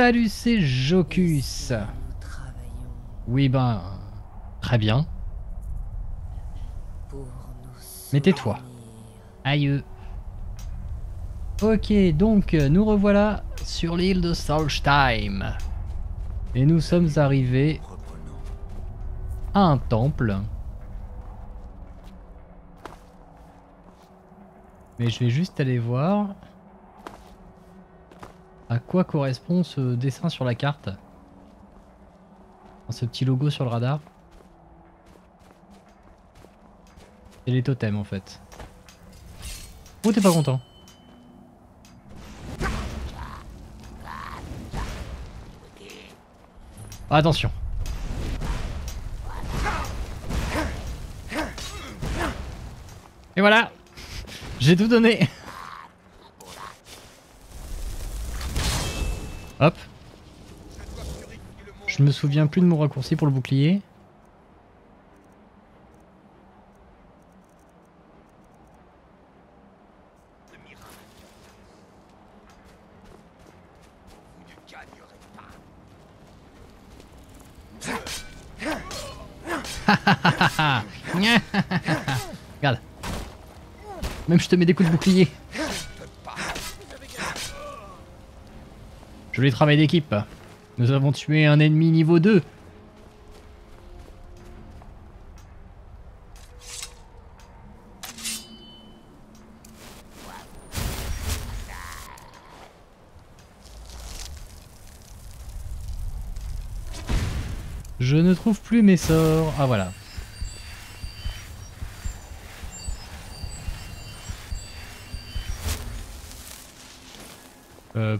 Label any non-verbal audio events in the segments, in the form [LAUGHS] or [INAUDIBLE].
Salut, c'est Jocus. Oui, ben. Très bien. Mais tais-toi. Aïe. Ok, donc euh, nous revoilà sur l'île de Solstheim. Et nous sommes arrivés à un temple. Mais je vais juste aller voir à quoi correspond ce dessin sur la carte. Ce petit logo sur le radar. C'est les totems en fait. Oh t'es pas content Attention Et voilà [LAUGHS] J'ai tout donné Hop Je me souviens plus de mon raccourci pour le bouclier. [LAUGHS] Regarde. Même je te mets des coups de bouclier. Joli travail d'équipe. Nous avons tué un ennemi niveau 2. Je ne trouve plus mes sorts. Ah voilà.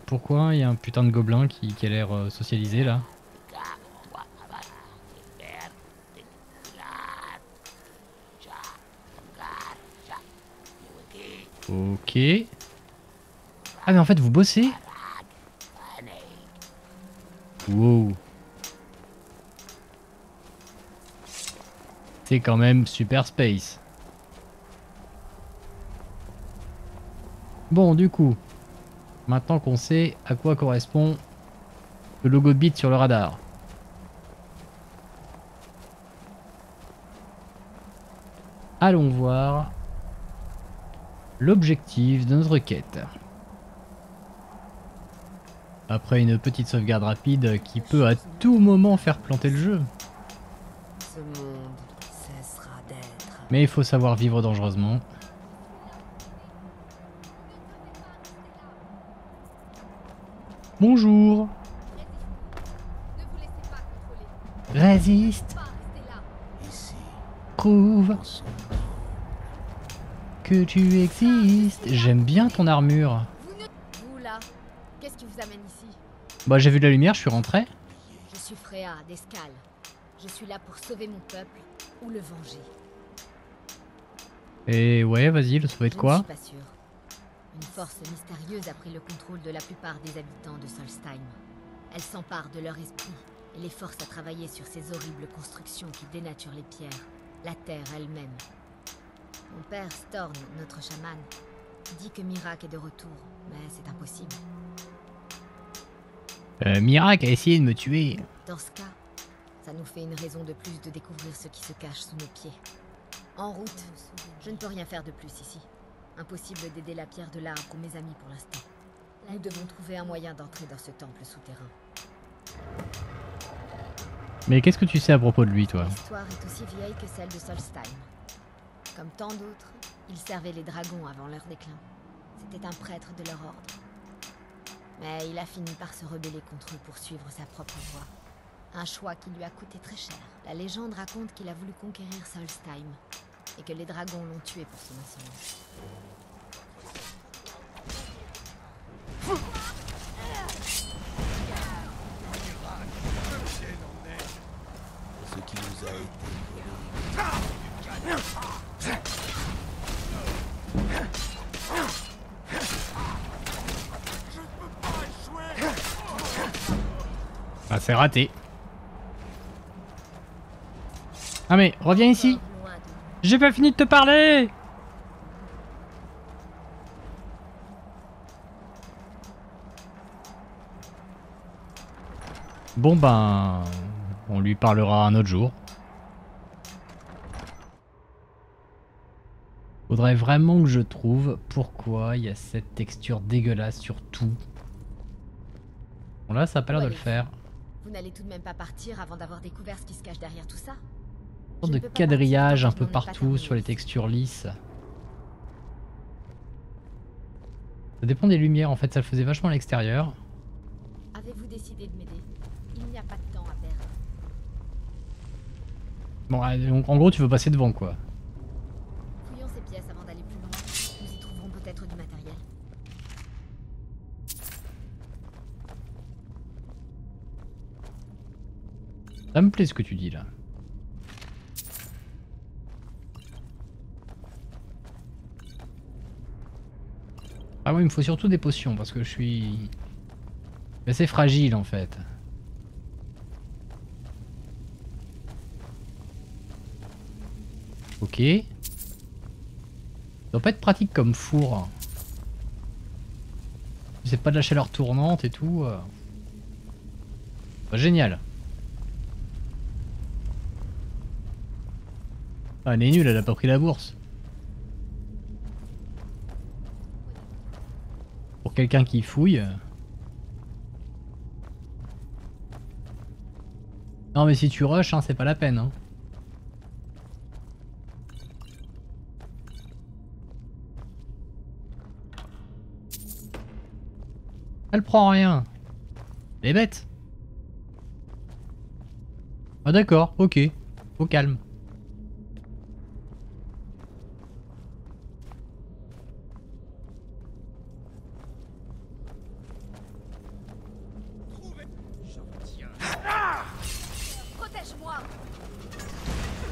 Pourquoi il y a un putain de gobelin qui, a l'air euh, socialisé là? Ok. Ah mais en fait vous bossez? Wow. C'est quand même super space. Bon du coup, Maintenant qu'on sait à quoi correspond le logo de bit sur le radar. Allons voir l'objectif de notre quête. Après une petite sauvegarde rapide qui peut à tout moment faire planter le jeu. Mais il faut savoir vivre dangereusement. Bonjour. Résiste. Prouve que tu existes. J'aime bien ton armure. Vous là, qu'est-ce qui vous amène ici? Bah j'ai vu de la lumière, je suis rentré. Je suis Freya d'Escale. Je suis là pour sauver mon peuple ou le venger. Et ouais, vas-y, le sauver de Je quoi? suis pas sûre. Une force mystérieuse a pris le contrôle de la plupart des habitants de Solstheim. Elle s'empare de leur esprit et les force à travailler sur ces horribles constructions qui dénaturent les pierres, la terre elle-même. Mon père Storm, notre chaman, dit que Mirak est de retour, mais c'est impossible. euh, Mirac a essayé de me tuer. Dans ce cas, ça nous fait une raison de plus de découvrir ce qui se cache sous nos pieds. En route, je ne peux rien faire de plus ici. Impossible d'aider la pierre de l'arbre ou mes amis pour l'instant. Nous devons trouver un moyen d'entrer dans ce temple souterrain. Mais qu'est-ce que tu sais à propos de lui, toi L'histoire est aussi vieille que celle de Solstheim. Comme tant d'autres, il servait les dragons avant leur déclin. C'était un prêtre de leur ordre. Mais il a fini par se rebeller contre eux pour suivre sa propre voie. Un choix qui lui a coûté très cher. La légende raconte qu'il a voulu conquérir Solstheim et que les dragons l'ont tué pour son insolence. Ce qui nous a été Ah, c'est raté. Ah mais, reviens ici J'ai pas fini de te parler Bon ben, on lui parlera un autre jour. Faudrait vraiment que je trouve pourquoi il y a cette texture dégueulasse sur tout. Bon là, ça a pas l'air de le faire. Vous n'allez tout de même pas partir avant d'avoir découvert ce qui se cache derrière tout ça sorte de quadrillage un peu partout sur les textures lisses. Ça dépend des lumières en fait, ça le faisait vachement à l'extérieur. Avez-vous décidé de m'aider? Il n'y a pas de temps à perdre. Bon, euh, donc, en gros, tu veux passer devant quoi. Fouillons ces pièces avant d'aller plus loin. Nous y trouverons peut-être du matériel. Ça me plaît ce que tu dis là. Ah oui, il me faut surtout des potions parce que je suis assez fragile en fait. Ok. Ça doit pas être pratique comme four. C'est pas de la chaleur tournante et tout. euh. Bah, génial. Ah, elle est nulle, elle a pas pris la bourse. Pour quelqu'un qui fouille. Non mais si tu rushes, hein, c'est pas la peine. Hein. Elle prend rien. Elle est bête. Ah d'accord, ok. Au calme.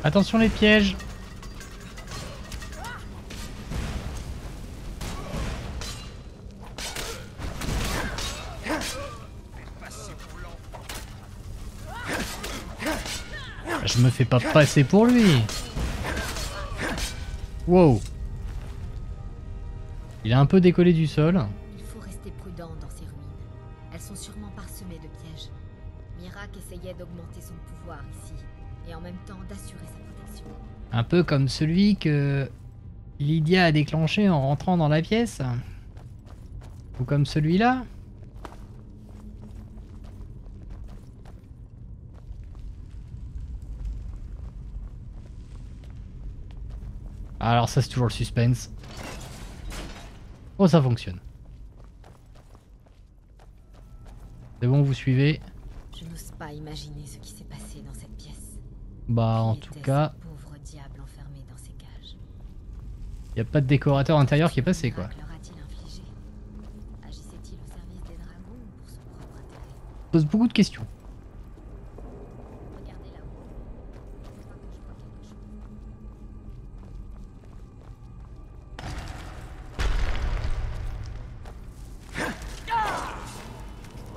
Attention les pièges. Je me fais pas passer pour lui. Wow. Il a un peu décollé du sol. Peu comme celui que Lydia a déclenché en rentrant dans la pièce. Ou comme celui-là. Alors ça c'est toujours le suspense. Oh ça fonctionne. C'est bon vous suivez Je n'ose pas imaginer ce qui s'est passé dans cette pièce. Bah en tout cas, pauvre diable enfermé dans ces cages. il y a pas de décorateur intérieur qui est passé quoi. Pose beaucoup de questions.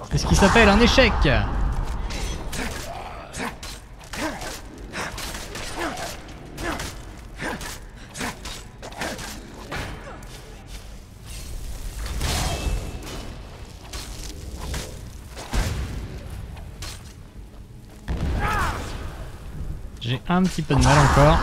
C'est ce qui s'appelle un échec un petit peu de mal encore.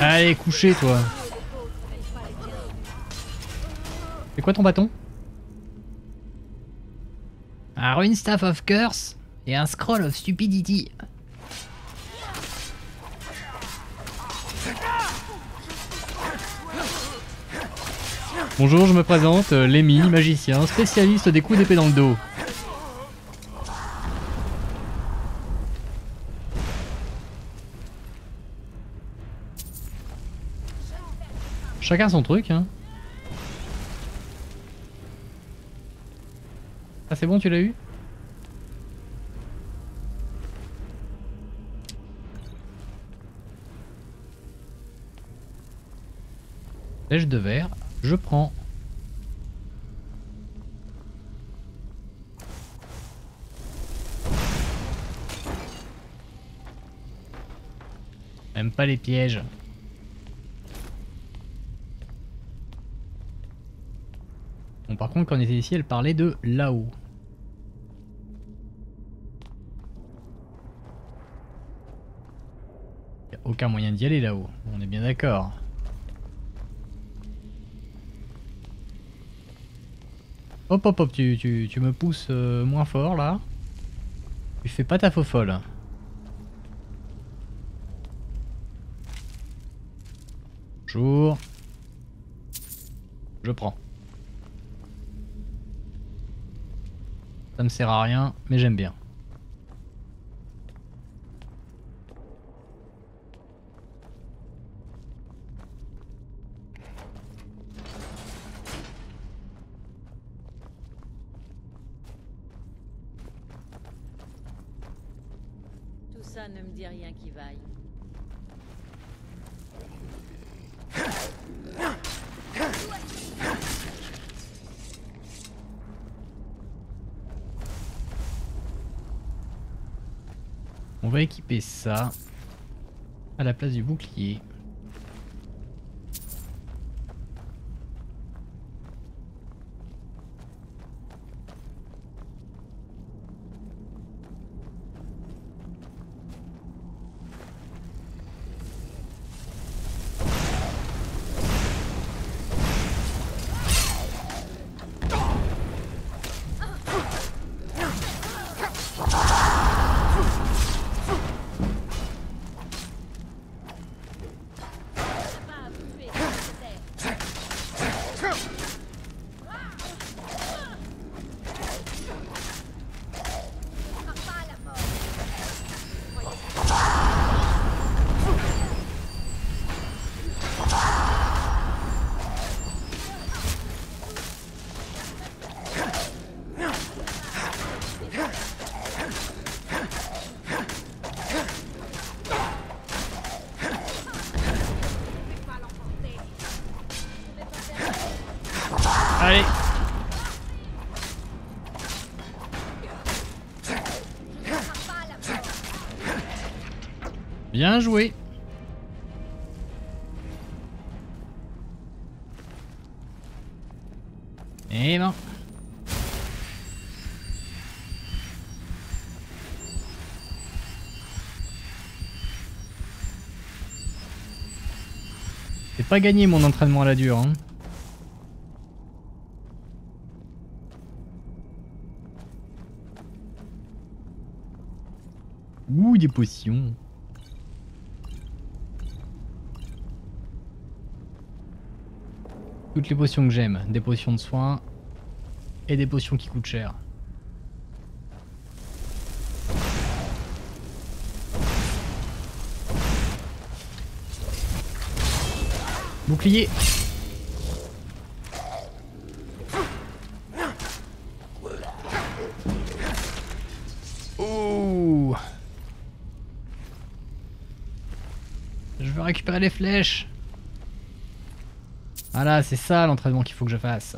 Allez, coucher toi. C'est quoi ton bâton? Un Rune Staff of Curse et un Scroll of Stupidity. Bonjour, je me présente, euh, Lémi, magicien, spécialiste des coups d'épée dans le dos. Chacun son truc, hein. Ah, c'est bon, tu l'as eu? Pêche de verre, je prends. Même pas les pièges. Bon par contre quand on était ici elle parlait de là-haut. aucun moyen d'y aller là-haut, on est bien d'accord. Hop hop hop, tu, tu, tu me pousses euh, moins fort là. Tu fais pas ta faux folle. Bonjour. Je prends. Ça me sert à rien, mais j'aime bien. Tout ça ne me dit rien qui vaille. On va équiper ça à la place du bouclier. Bien joué Et ben C'est pas gagné mon entraînement à la dure hein. Ouh, des potions. Toutes les potions que j'aime. Des potions de soins et des potions qui coûtent cher. Bouclier Oh Je veux récupérer les flèches Voilà, c'est ça l'entraînement qu'il faut que je fasse.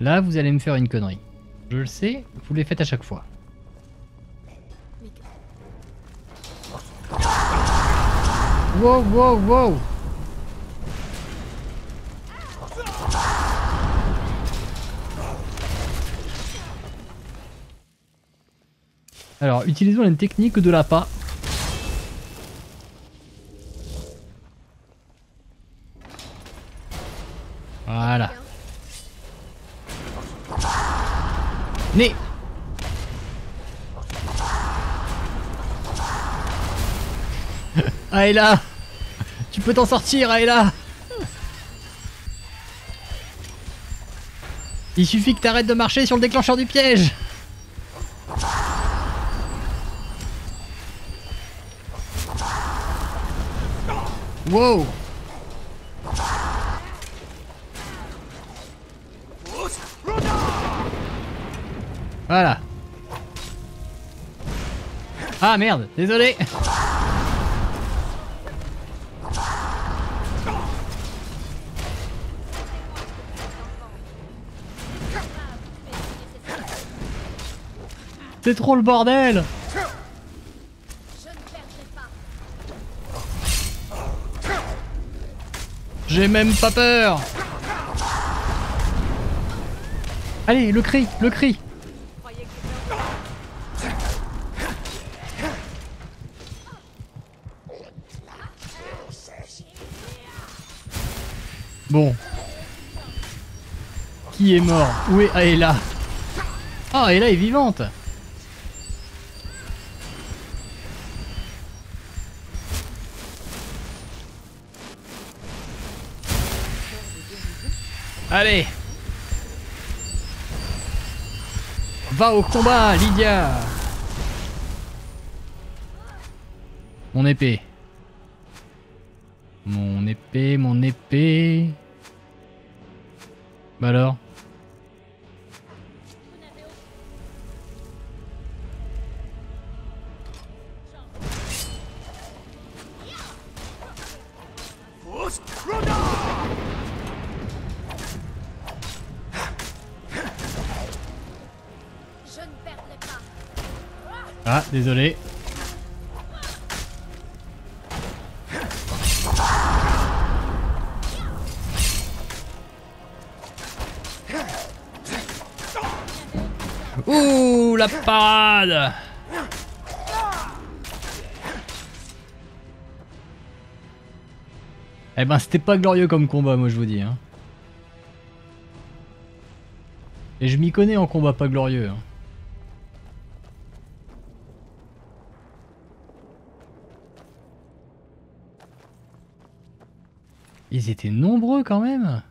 Là, vous allez me faire une connerie. Je le sais, vous les faites à chaque fois. Wow, wow, wow Alors, utilisons une technique de l'appât. Voilà. Nez [LAUGHS] Aïla Tu peux t'en sortir, Aïla Il suffit que t'arrêtes de marcher sur le déclencheur du piège Wow. Voilà. Ah merde, désolé. C'est trop le bordel. J'ai même pas peur. Allez, le cri, le cri. Bon. Qui est mort? Où est Aela Ah, Aela est vivante Allez Va au combat, Lydia Mon épée. Mon épée, mon épée. Bah alors? Désolé. Ouh, la parade Eh ben, c'était pas glorieux comme combat, moi je vous dis. Hein. Et je m'y connais en combat pas glorieux. hein. Ils étaient nombreux quand même.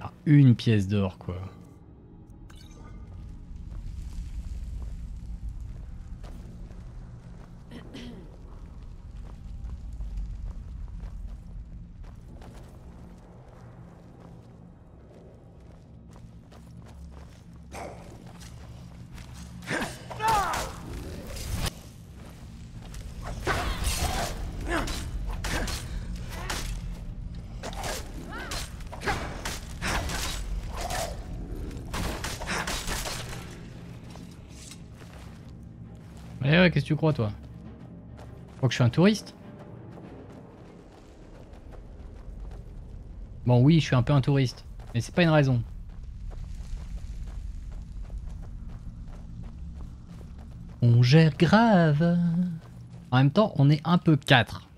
Ah, une pièce d'or quoi. Qu'est-ce que tu crois toi Crois que je suis un touriste Bon oui, je suis un peu un touriste, mais c'est pas une raison. On gère grave. En même temps, on est un peu 4.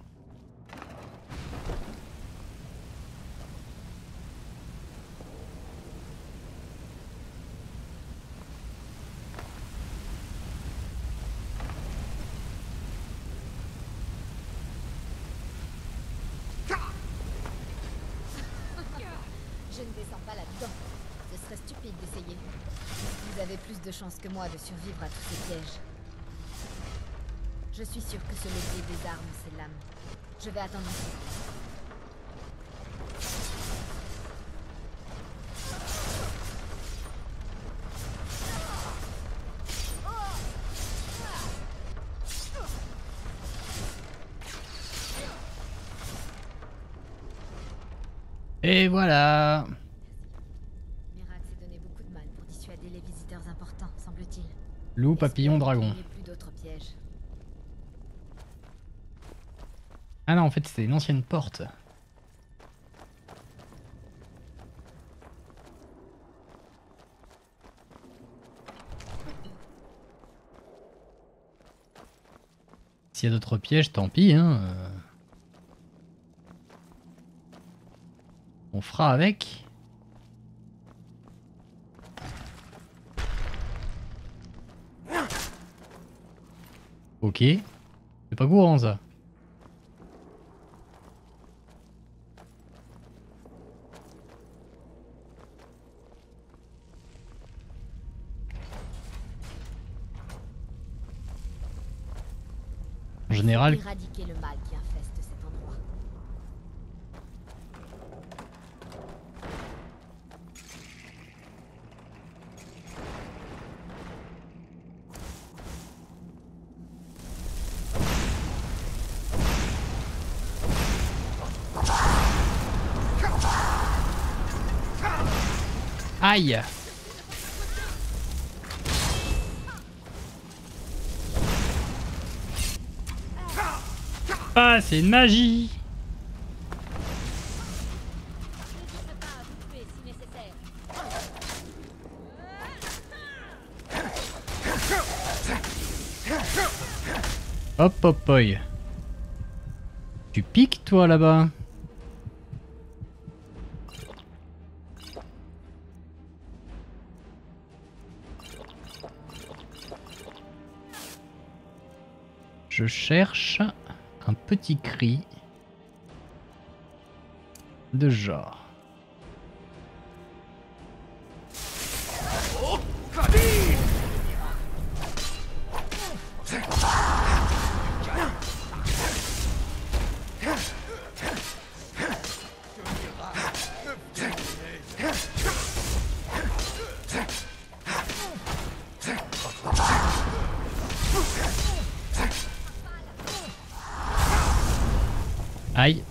Je ne descends pas là-dedans. Ce serait stupide d'essayer. Vous avez plus de chances que de survivre à tous ces pièges. Je suis sûre que ce levier des armes, c'est l'âme. Je vais attendre. Et voilà Loup, papillon, dragon. Ah non, en fait, c'était une ancienne porte. S'il y a d'autres pièges, tant pis, hein. euh. On fera avec. Ok. C'est pas courant ça. En général, Aïe Ah, c'est une magie. Hop hop oi. Tu piques toi là-bas Je cherche un petit cri de genre. Aïe.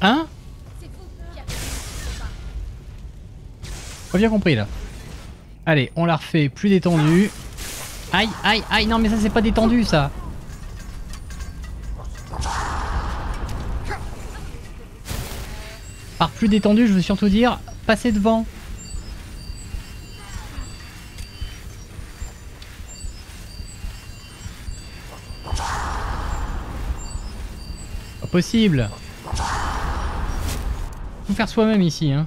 Hein? C'est vous qui avez ce pas. Pas bien compris là. Allez, on la refait plus détendue. Aïe, aïe, aïe, non mais ça c'est pas détendu ça. Par plus détendu, je veux surtout dire passer devant. Pas possible. Faut faire soi-même ici, hein.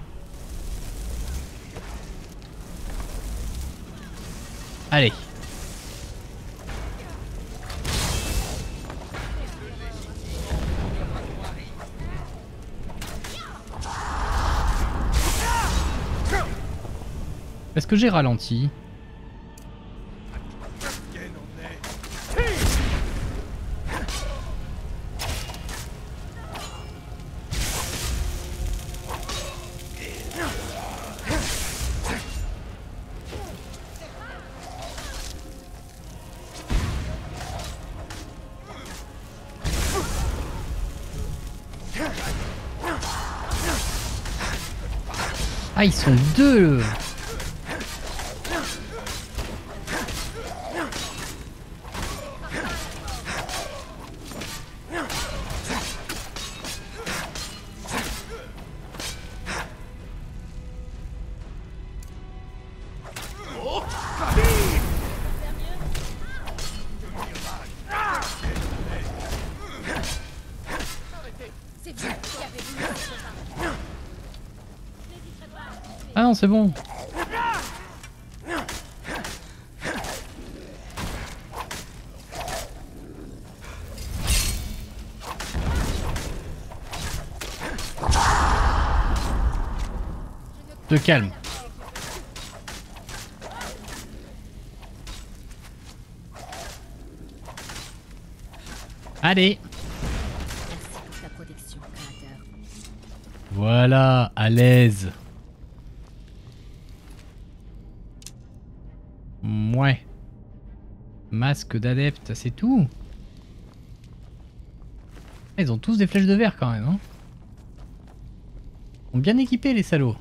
Allez. Est-ce que j'ai ralenti? Ah, ils sont deux c'est bon. Te calme. Allez, Merci pour ta protection, créateur. voilà, à l'aise. Ouais. Masque d'adepte, c'est tout. Ah, Ils ont tous des flèches de verre quand même. Hein. Ils sont bien équipés les salauds.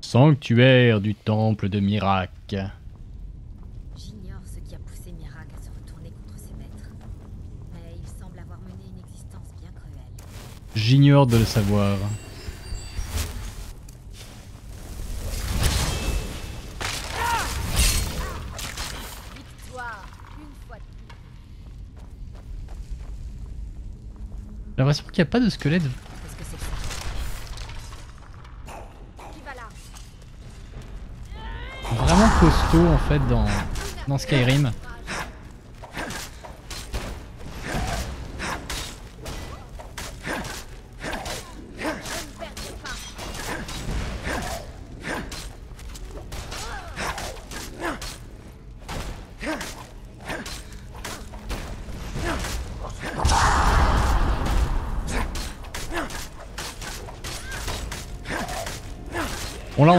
Sanctuaire du temple de Mirac. J'ignore ce qui a poussé Mirak à se retourner contre ses maîtres. Mais il semble avoir mené une existence bien cruelle. J'ignore de le savoir. L'impression qu'il n'y a pas de squelette. Vraiment costaud en fait dans, dans Skyrim.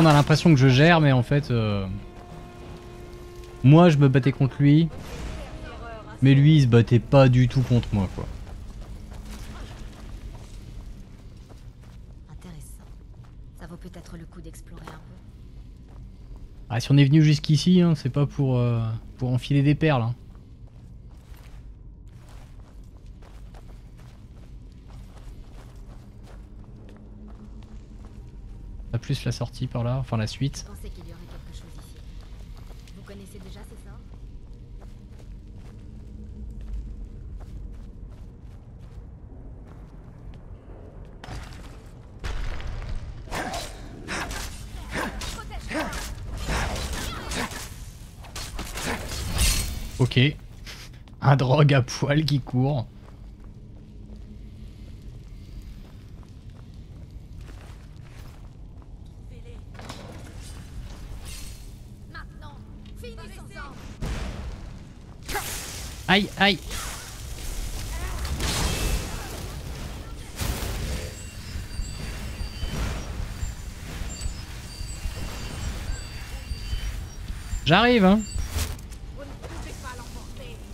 On a l'impression que je gère mais en fait... euh, Moi je me battais contre lui. Mais lui il se battait pas du tout contre moi quoi. Ah si on est venu jusqu'ici, hein, c'est pas pour, euh, pour enfiler des perles. hein. Plus la sortie par là, enfin la suite. Je pensais qu'il y aurait quelque chose ici. Vous connaissez déjà ces sorts Ok. Un drogue à poil qui court. Aïe, aïe. J'arrive, hein.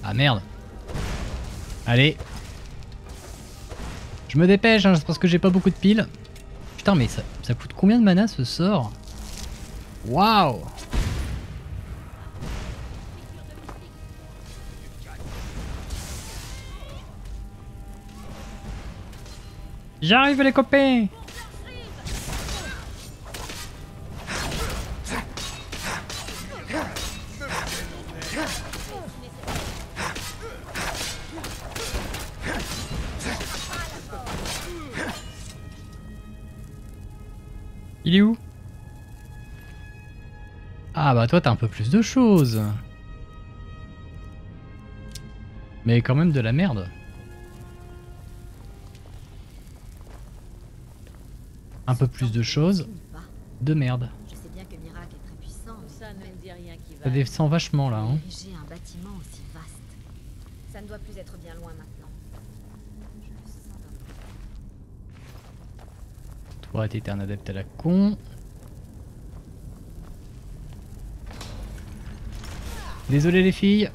Ah merde. Allez. Je me dépêche, hein, parce que j'ai pas beaucoup de piles. Putain, mais ça, ça coûte combien de mana ce sort? Waouh J'arrive les copains Il est où? Ah bah toi t'as un peu plus de choses. Mais quand même de la merde. Un peu plus de choses, de merde. Ça descend vachement là. Hein. Ça ne doit plus être bien loin maintenant. Je le sens dans Toi t'étais un adepte à la con. Désolé les filles.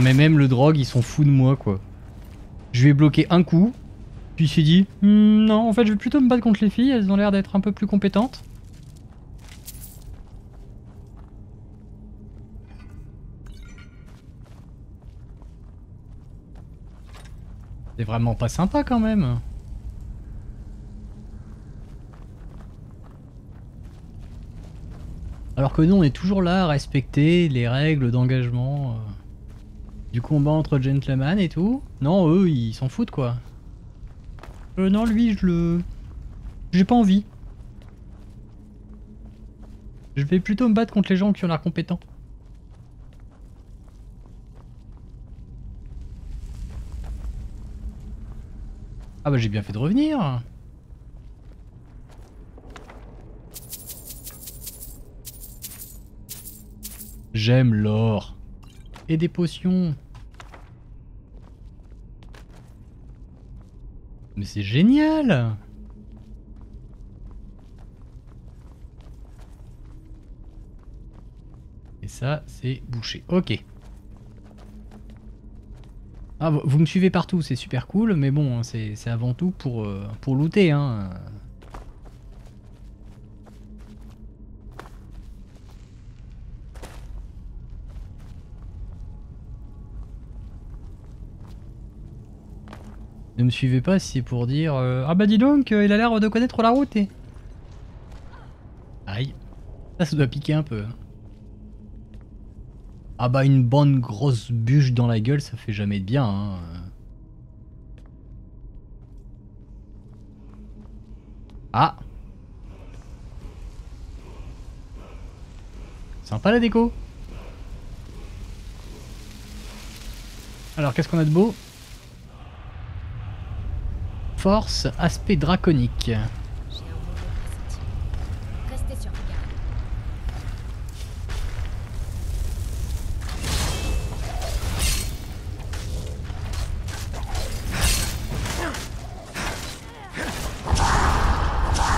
Mais même le drogue ils sont fous de moi quoi. Je lui ai bloqué un coup, puis il s'est dit Hmm, non en fait je vais plutôt me battre contre les filles, elles ont l'air d'être un peu plus compétentes. C'est vraiment pas sympa quand même. Alors que nous on est toujours là à respecter les règles d'engagement. Du combat entre gentlemen et tout. Non, eux, ils s'en foutent quoi. Euh, non, lui, je le. J'ai pas envie. Je vais plutôt me battre contre les gens qui ont l'air compétents. Ah bah j'ai bien fait de revenir. J'aime l'or. Et des potions. Mais c'est génial Et ça, c'est bouché. Ok. Ah, vous- me suivez partout, c'est super cool, mais bon, c'est c'est avant tout pour, euh, pour looter. Hein. Me suivez pas si c'est pour dire euh, Ah bah dis donc, euh, il a l'air de connaître la route et... Aïe. Ça, ça doit piquer un peu. hein. Ah bah une bonne grosse bûche dans la gueule, ça fait jamais de bien. Hein. Ah Sympa la déco Alors qu'est-ce qu'on a de beau? Force, aspect draconique.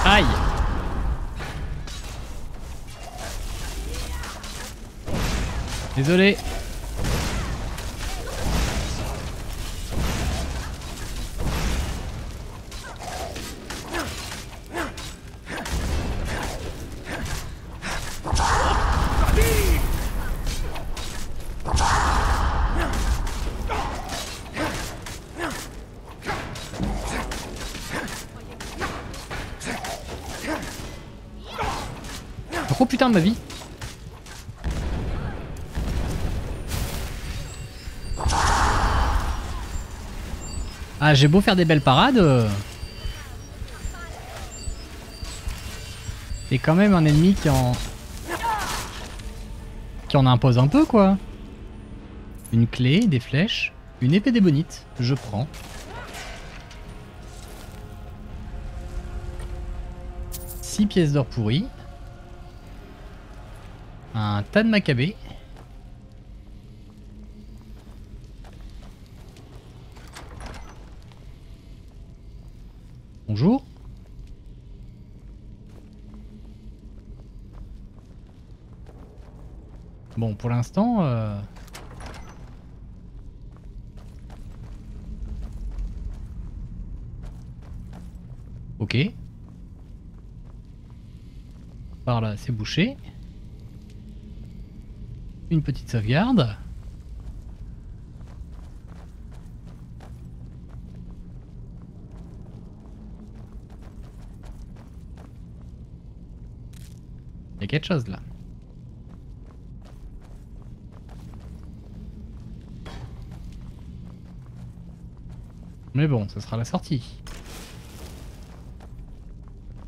Aïe Désolé. Ma vie Ah j'ai beau faire des belles parades euh, C'est quand même un ennemi qui en... Qui en impose un peu quoi Une clé, des flèches, une épée d'ébonite, je prends. Six pièces d'or pourries. Un tas de macabées. Bonjour. Bon, pour l'instant... euh, Ok. Par là, c'est bouché. Une petite sauvegarde. Il y a quelque chose là. Mais bon, ça sera la sortie.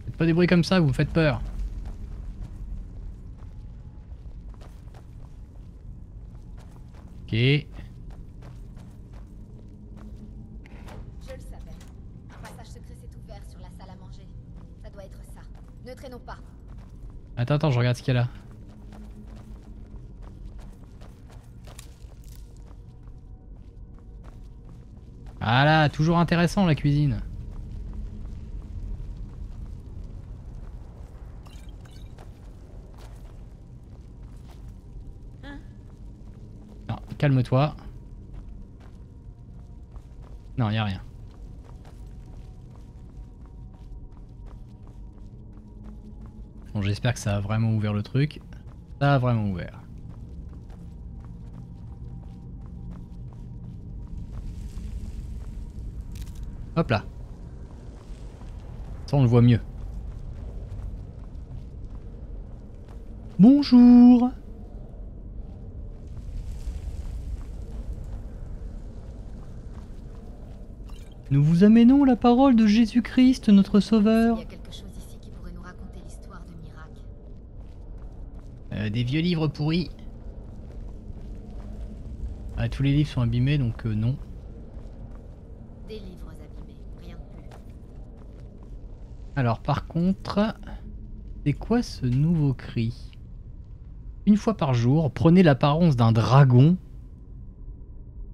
Faites pas des bruits comme ça, vous me faites peur. Ok. Je le savais. Un passage secret s'est ouvert sur la salle à manger. Ça doit être ça. Ne traînons pas. Attends, attends, je regarde ce qu'il y a là. Ah là, toujours intéressant la cuisine. Non, calme-toi. Non, y a rien. Bon, j'espère que ça a vraiment ouvert le truc. Ça a vraiment ouvert. Hop là. Ça, on le voit mieux. Bonjour Nous vous amenons la parole de Jésus-Christ, notre Sauveur. Il y a quelque chose ici qui pourrait nous raconter l'histoire de Miracle. Euh, des vieux livres pourris. Ah, tous les livres sont abîmés, donc euh, non. Des livres abîmés, rien de plus. Alors par contre, c'est quoi ce nouveau cri? Une fois par jour, prenez l'apparence d'un dragon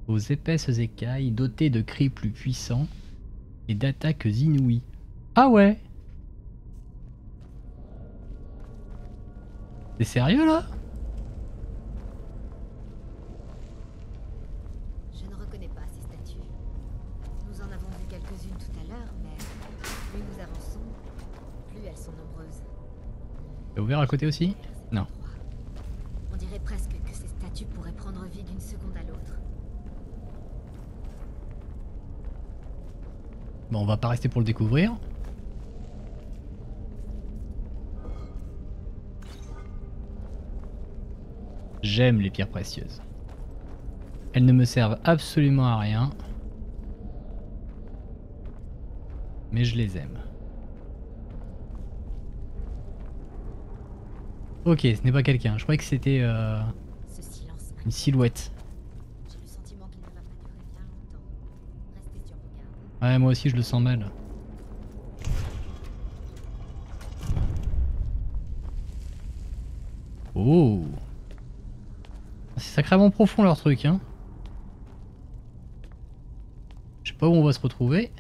aux épaisses écailles dotées de cris plus puissants et d'attaques inouïes. Ah ouais C'est sérieux là? Je ne reconnais pas ces statues. Nous en avons vu quelques-unes tout à l'heure, mais plus nous avançons, plus elles sont nombreuses. C'est ouvert à côté aussi? Bon, on va pas rester pour le découvrir. J'aime les pierres précieuses. Elles ne me servent absolument à rien. Mais je les aime. Ok, ce n'est pas quelqu'un. Je croyais que c'était euh, une silhouette. Ouais, moi aussi je le sens mal. Oh C'est sacrément profond leur truc, hein. Je sais pas où on va se retrouver.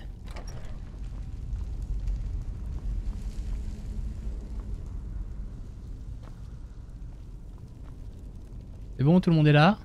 C'est bon, tout le monde est là?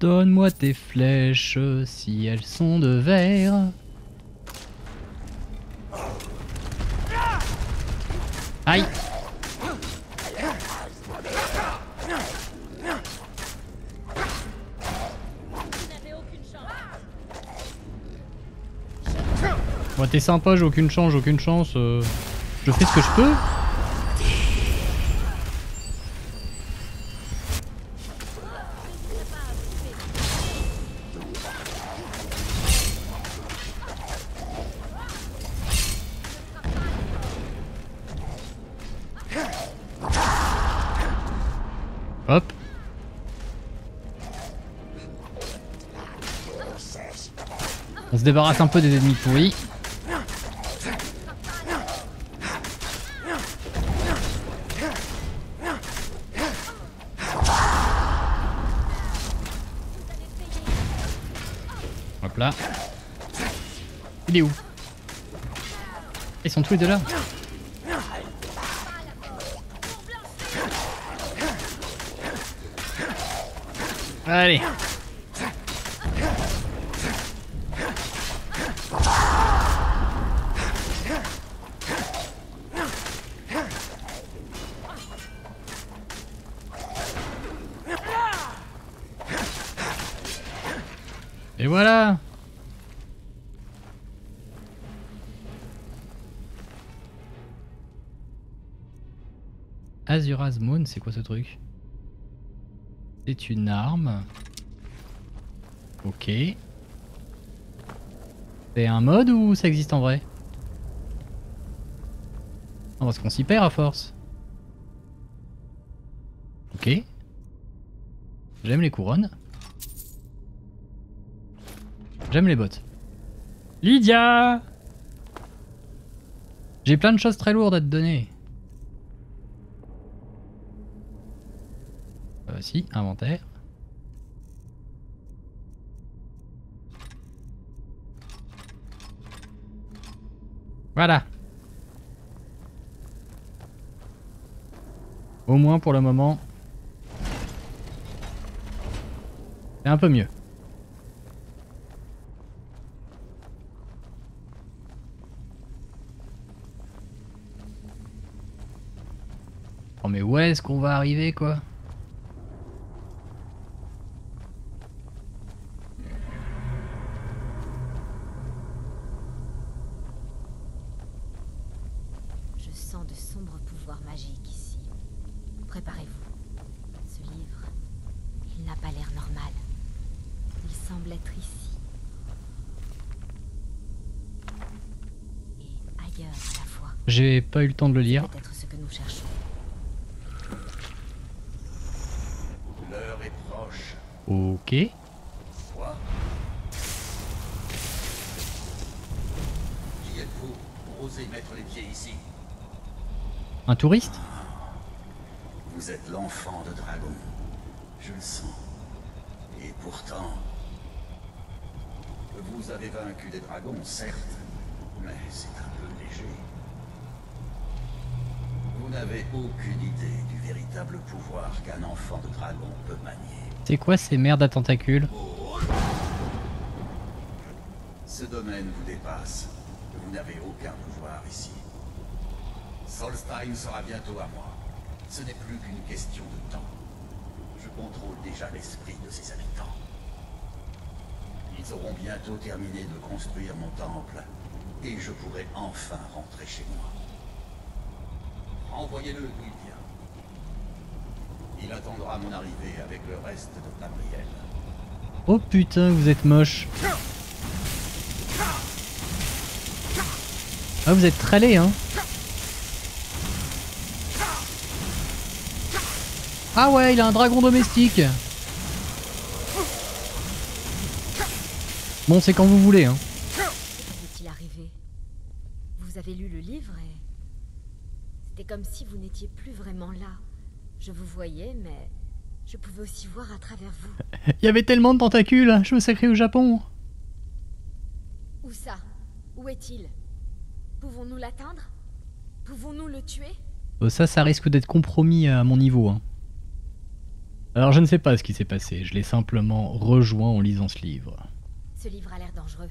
Donne-moi tes flèches si elles sont de verre. Aïe chance. Moi t'es sympa, j'ai aucune chance, j'ai aucune chance. euh, Je fais ce que je peux. Débarrasse un peu des ennemis pourris. Hop là. Il est où? Ils sont tous les deux là? Allez C'est quoi ce truc? C'est une arme. Ok. C'est un mode ou ça existe en vrai? Non, parce qu'on s'y perd à force. Ok. J'aime les couronnes. J'aime les bottes. Lydia J'ai plein de choses très lourdes à te donner. Inventaire. Voilà. Au moins pour le moment. C'est un peu mieux. Oh mais où est-ce qu'on va arriver quoi Je sens de sombres pouvoirs magiques ici. Préparez-vous. Ce livre, il n'a pas l'air normal. Il semble être ici. Et ailleurs à la fois. J'ai pas eu le temps de le lire. Peut-être ce que nous cherchons. L'heure est proche. Ok. Quoi Qui êtes-vous pour oser mettre les pieds ici? Un touriste? Vous êtes l'enfant de dragon. Je le sens. Et pourtant... Vous avez vaincu des dragons, certes, mais c'est un peu léger. Vous n'avez aucune idée du véritable pouvoir qu'un enfant de dragon peut manier. C'est quoi ces merdes à tentacules? Ce domaine vous dépasse. Vous n'avez aucun pouvoir ici. Solstheim sera bientôt à moi. Ce n'est plus qu'une question de temps. Je contrôle déjà l'esprit de ses habitants. Ils auront bientôt terminé de construire mon temple, et je pourrai enfin rentrer chez moi. Renvoyez-le d'où il vient. Il attendra mon arrivée avec le reste de. Oh putain, vous êtes moche. Ah, vous êtes très laid, hein. Ah ouais, il a un dragon domestique. Bon, c'est quand vous voulez, hein. Que est-il arrivé Vous avez lu le livre et... C'était comme si vous n'étiez plus vraiment là. Je vous voyais, mais je pouvais aussi voir à travers vous. [LAUGHS] Il y avait tellement de tentacules, je me sacré au Japon. Où ça? Où est-il? Pouvons-nous l'atteindre? Pouvons-nous le tuer? Oh, ça, ça risque d'être compromis à mon niveau. hein. Alors je ne sais pas ce qui s'est passé, je l'ai simplement rejoint en lisant ce livre. Ce livre a l'air dangereux.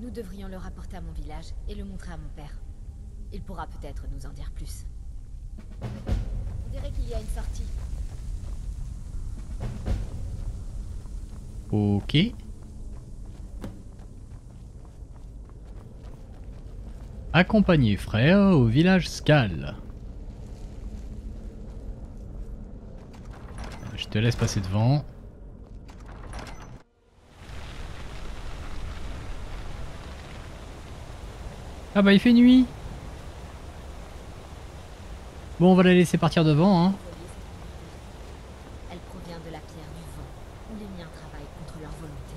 Nous devrions le rapporter à mon village et le montrer à mon père. Il pourra peut-être nous en dire plus. On dirait qu'il y a une. Ok. Accompagner frère au village Scal. Je te laisse passer devant. Ah bah il fait nuit. Bon on va la laisser partir devant hein. Elle provient de la pierre du vent, où les miens travaillent contre leur volonté.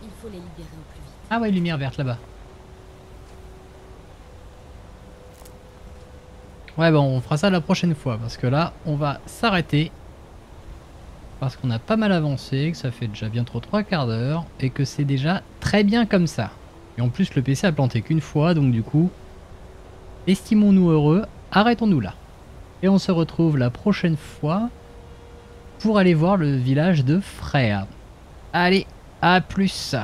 Il faut les libérer au plus vite. Ah ouais lumière verte là-bas. Ouais bon on fera ça la prochaine fois parce que là on va s'arrêter. Parce qu'on a pas mal avancé, que ça fait déjà bientôt trois quarts d'heure et que c'est déjà très bien comme ça. Et en plus le PC a planté qu'une fois donc du coup, estimons-nous heureux, arrêtons-nous là. Et on se retrouve la prochaine fois pour aller voir le village de Freya. Allez, à plus